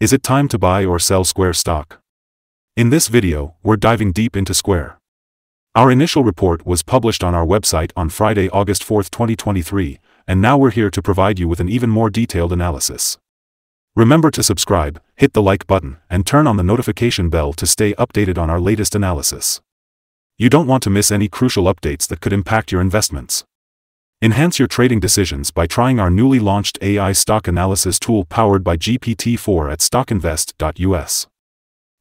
Is it time to buy or sell Square stock? In this video, we're diving deep into Square. Our initial report was published on our website on Friday, August 4, 2023, and now we're here to provide you with an even more detailed analysis. Remember to subscribe, hit the like button, and turn on the notification bell to stay updated on our latest analysis. You don't want to miss any crucial updates that could impact your investments. Enhance your trading decisions by trying our newly launched AI stock analysis tool powered by GPT-4 at stockinvest.us.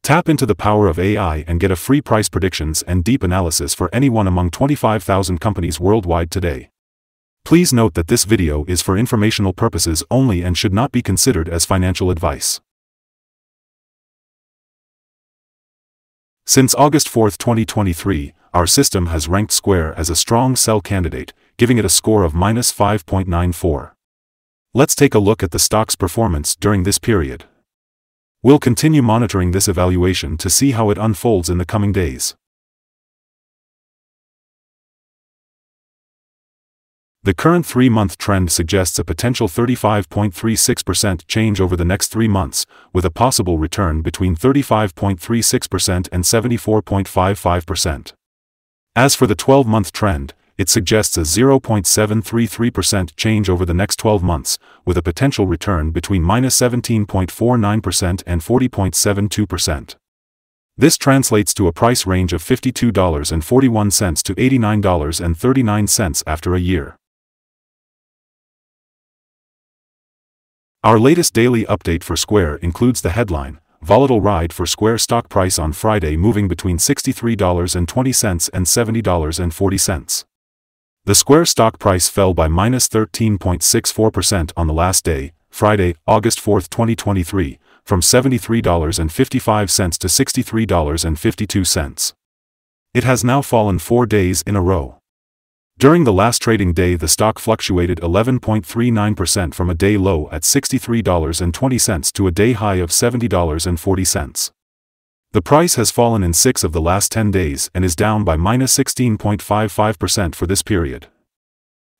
Tap into the power of AI and get a free price predictions and deep analysis for anyone among 25,000 companies worldwide today. Please note that this video is for informational purposes only and should not be considered as financial advice. Since August 4, 2023, our system has ranked Square as a strong sell candidate, giving it a score of minus 5.94. Let's take a look at the stock's performance during this period. We'll continue monitoring this evaluation to see how it unfolds in the coming days. The current three-month trend suggests a potential 35.36% change over the next three months, with a possible return between 35.36% and 74.55%. As for the 12-month trend, it suggests a 0.733% change over the next 12 months, with a potential return between minus 17.49% and 40.72%. This translates to a price range of $52.41 to $89.39 after a year. Our latest daily update for Square includes the headline, volatile ride for Square stock price on Friday moving between $63.20 and $70.40. The Square stock price fell by minus 13.64% on the last day, Friday, August 4, 2023, from $73.55 to $63.52. It has now fallen four days in a row. During the last trading day the stock fluctuated 11.39% from a day low at $63.20 to a day high of $70.40. The price has fallen in six of the last 10 days and is down by minus 16.55% for this period.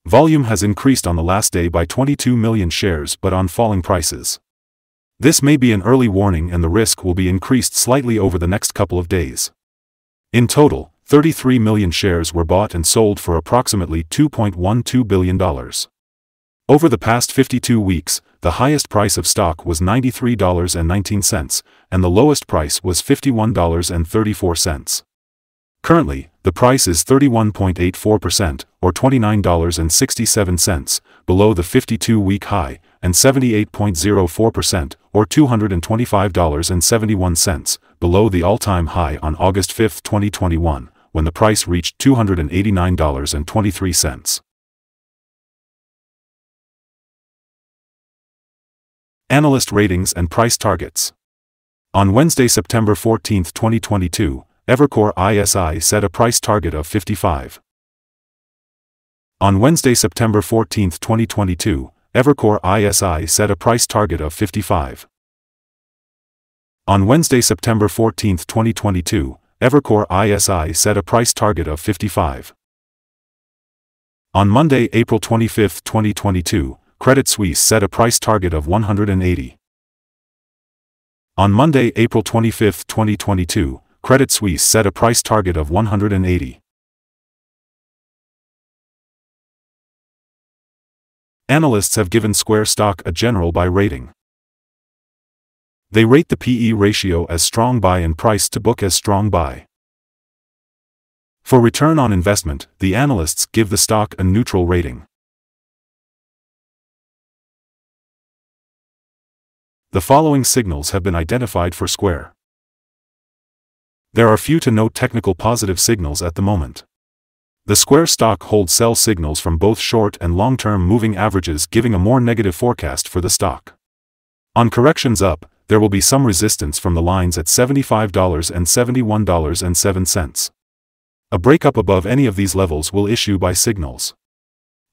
Volume has increased on the last day by 22 million shares but on falling prices. This may be an early warning and the risk will be increased slightly over the next couple of days. In total, 33 million shares were bought and sold for approximately $2.12 billion. Over the past 52 weeks, the highest price of stock was $93.19, and the lowest price was $51.34. Currently, the price is 31.84%, or $29.67, below the 52-week high, and 78.04%, or $225.71, below the all-time high on August 5, 2021 when the price reached $289.23. Analyst ratings and price targets. On Wednesday, September 14, 2022, Evercore ISI set a price target of 55. On Wednesday, September 14, 2022, Evercore ISI set a price target of 55. On Wednesday, September 14, 2022, Evercore ISI set a price target of 55. On Monday, April 25, 2022, Credit Suisse set a price target of 180. On Monday, April 25, 2022, Credit Suisse set a price target of 180. Analysts have given Square stock a general buy rating. They rate the PE ratio as strong buy and price to book as strong buy. For return on investment, the analysts give the stock a neutral rating. The following signals have been identified for Square. There are few to no technical positive signals at the moment. The Square stock holds sell signals from both short and long-term moving averages giving a more negative forecast for the stock. On corrections up, there will be some resistance from the lines at $75 and $71.07. A breakup above any of these levels will issue buy signals.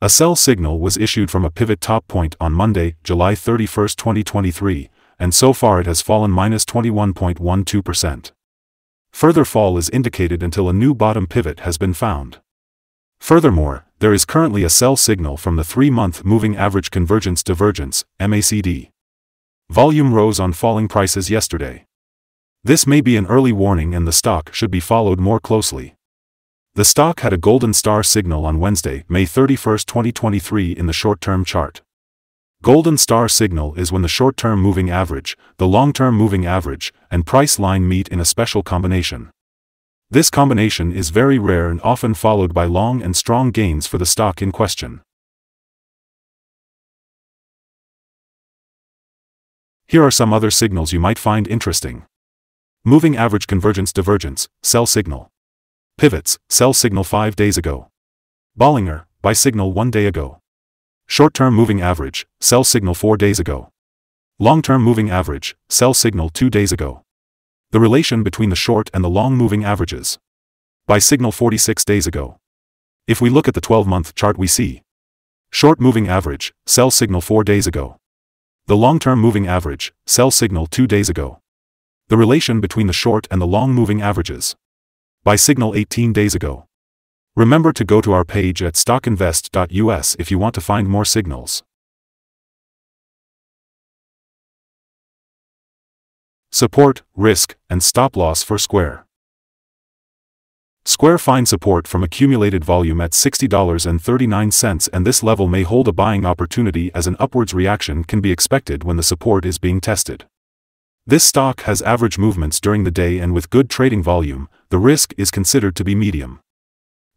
A sell signal was issued from a pivot top point on Monday, July 31, 2023, and so far it has fallen minus 21.12%. Further fall is indicated until a new bottom pivot has been found. Furthermore, there is currently a sell signal from the 3-month Moving Average Convergence Divergence, MACD. Volume rose on falling prices yesterday. This may be an early warning and the stock should be followed more closely. The stock had a golden star signal on Wednesday, May 31, 2023 in the short-term chart. Golden star signal is when the short-term moving average, the long-term moving average, and price line meet in a special combination. This combination is very rare and often followed by long and strong gains for the stock in question. Here are some other signals you might find interesting. Moving average convergence divergence, sell signal. Pivots, sell signal 5 days ago. Bollinger, buy signal 1 day ago. Short-term moving average, sell signal 4 days ago. Long-term moving average, sell signal 2 days ago. The relation between the short and the long moving averages. Buy signal 46 days ago. If we look at the 12-month chart we see. Short moving average, sell signal 4 days ago. The long-term moving average, sell signal 2 days ago. The relation between the short and the long moving averages buy signal 18 days ago. Remember to go to our page at stockinvest.us if you want to find more signals. Support, risk, and stop loss for Square. Square finds support from accumulated volume at $60.39 and this level may hold a buying opportunity as an upwards reaction can be expected when the support is being tested. This stock has average movements during the day and with good trading volume, the risk is considered to be medium.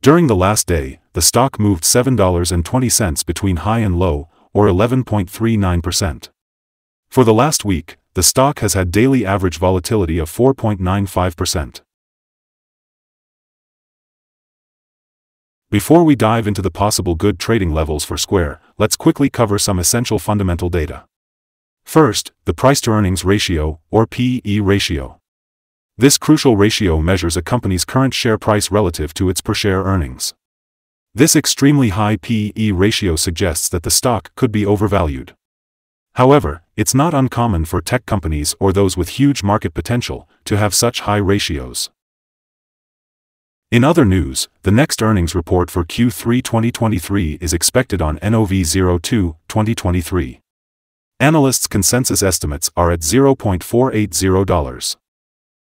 During the last day, the stock moved $7.20 between high and low, or 11.39%. For the last week, the stock has had daily average volatility of 4.95%. Before we dive into the possible good trading levels for Square, let's quickly cover some essential fundamental data. First, the price-to-earnings ratio, or PE ratio. This crucial ratio measures a company's current share price relative to its per-share earnings. This extremely high PE ratio suggests that the stock could be overvalued. However, it's not uncommon for tech companies or those with huge market potential to have such high ratios. In other news, the next earnings report for Q3 2023 is expected on NOV02 2023. Analysts' consensus estimates are at $0.480.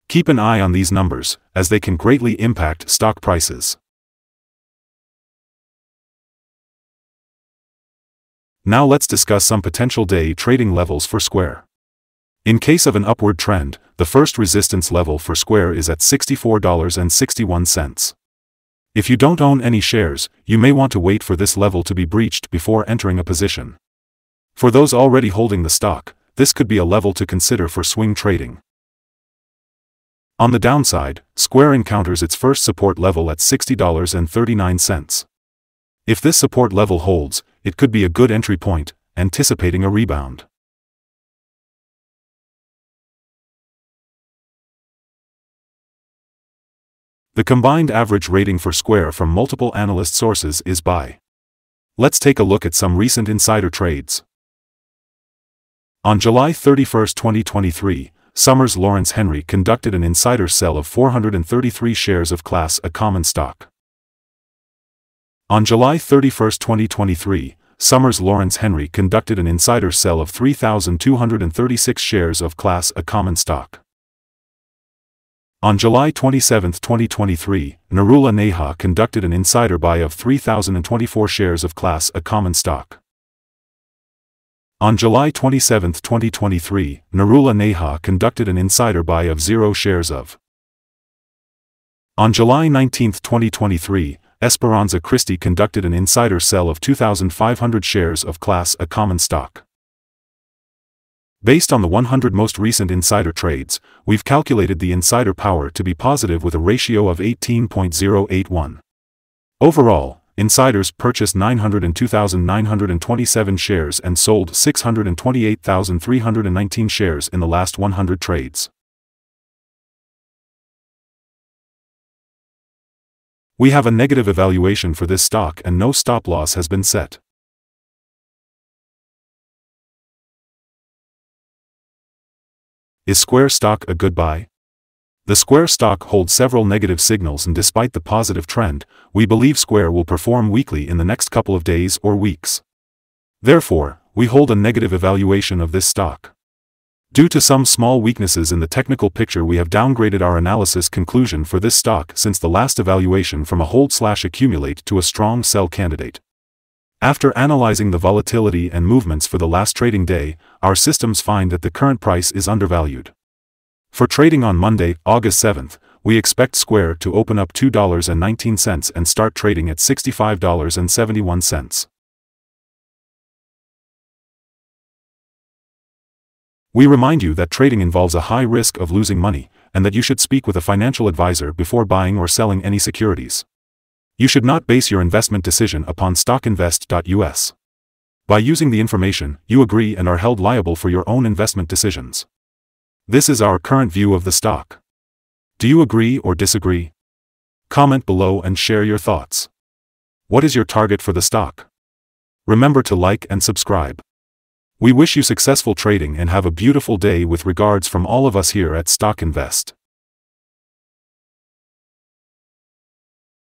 Keep an eye on these numbers, as they can greatly impact stock prices. Now let's discuss some potential day trading levels for Square. In case of an upward trend, the first resistance level for Square is at $64.61. If you don't own any shares, you may want to wait for this level to be breached before entering a position. For those already holding the stock, this could be a level to consider for swing trading. On the downside, Square encounters its first support level at $60.39. If this support level holds, it could be a good entry point, anticipating a rebound. The combined average rating for Square from multiple analyst sources is buy. Let's take a look at some recent insider trades. On July 31, 2023, Summers Lawrence Henry conducted an insider sell of 433 shares of Class A common stock. On July 31, 2023, Summers Lawrence Henry conducted an insider sell of 3,236 shares of Class A common stock. On July 27, 2023, Narula Neha conducted an insider buy of 3,024 shares of Class A common stock. On July 27, 2023, Narula Neha conducted an insider buy of zero shares of. On July 19, 2023, Esperanza Chrysty conducted an insider sell of 2,500 shares of Class A common stock. Based on the 100 most recent insider trades, we've calculated the insider power to be positive with a ratio of 18.081. Overall, Insiders purchased 902,927 shares and sold 628,319 shares in the last 100 trades. We have a negative evaluation for this stock and no stop loss has been set. Is Square stock a good buy? The Square stock holds several negative signals and despite the positive trend, we believe Square will perform weakly in the next couple of days or weeks. Therefore, we hold a negative evaluation of this stock. Due to some small weaknesses in the technical picture we have downgraded our analysis conclusion for this stock since the last evaluation from a hold slash accumulate to a strong sell candidate. After analyzing the volatility and movements for the last trading day, our systems find that the current price is undervalued. For trading on Monday, August 7th, we expect Square to open up $2.19 and start trading at $65.71. We remind you that trading involves a high risk of losing money, and that you should speak with a financial advisor before buying or selling any securities. You should not base your investment decision upon stockinvest.us. By using the information, you agree and are held liable for your own investment decisions. This is our current view of the stock. Do you agree or disagree? Comment below and share your thoughts. What is your target for the stock? Remember to like and subscribe. We wish you successful trading and have a beautiful day with regards from all of us here at Stock Invest.